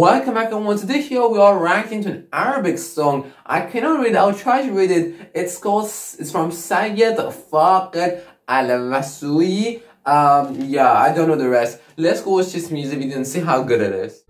Welcome back everyone. Today here we are ranking to an Arabic song. I cannot read it. I'll try to read it. It's called. It's from Sayyid Faqid Al Masui. Um, yeah, I don't know the rest. Let's go watch this music video and see how good it is.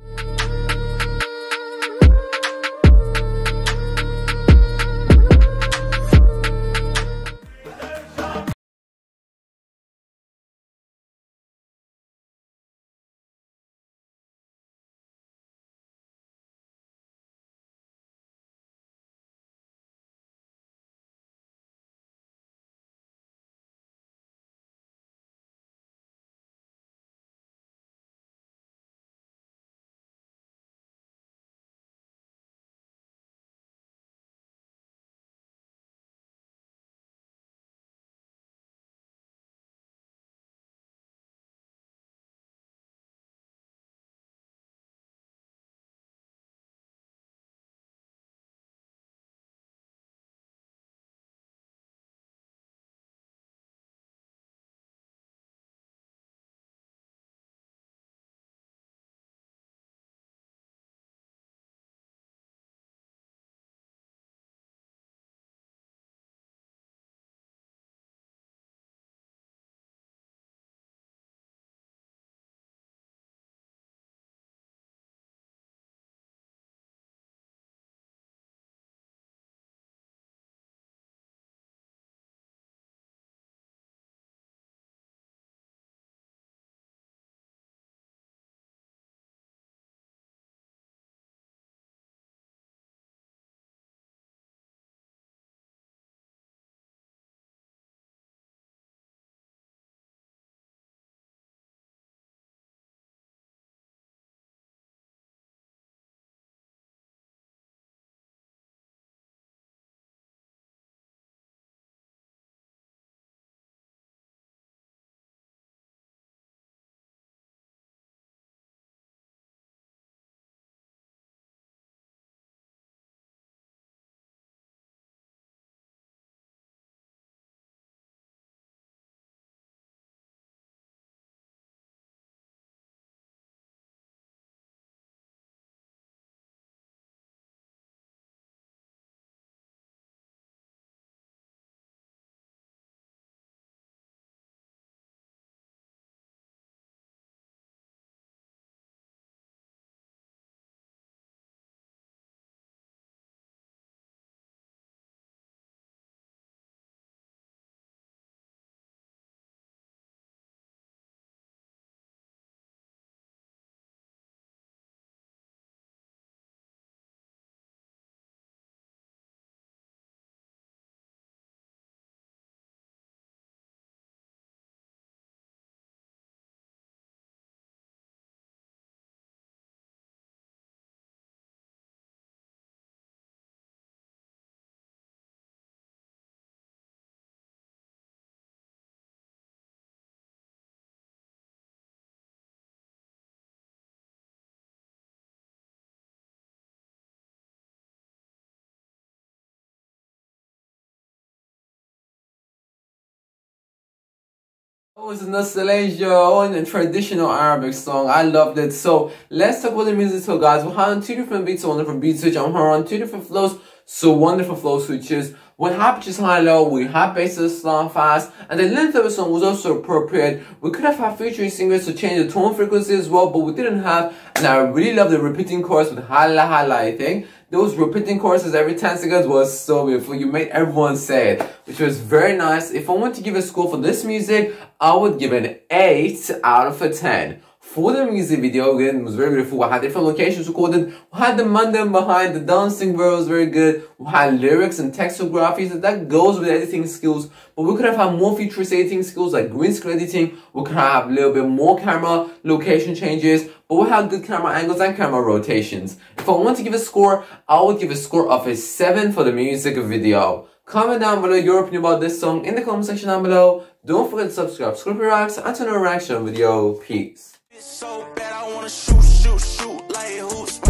It was nostalgia on a traditional Arabic song. I loved it. So let's talk about the music so guys. We had two different beats, one different beat switch. I'm on two different flows. So wonderful flow switches. We have pitches high low, we have basses slow fast, and the length of the song was also appropriate. We could have had featuring singers to change the tone frequency as well, but we didn't have. And I really love the repeating chorus with hala hala, I think. Those repeating choruses every 10 seconds was so beautiful. You made everyone say it, which was very nice. If I want to give a score for this music, I would give an 8 out of a 10. For the music video, again, it was very beautiful. We had different locations recorded. We had the mandem behind, the dancing was very good. We had lyrics and textography, so that goes with editing skills. But we could have had more features editing skills like green screen editing. We could have a little bit more camera location changes. But we have good camera angles and camera rotations. If I want to give a score, I would give a score of a 7 for the music video. Comment down below your opinion about this song in the comment section down below. Don't forget to subscribe, subscribe, reacts, and turn on reaction video. Peace. So bad I wanna shoot, shoot, shoot like hoops.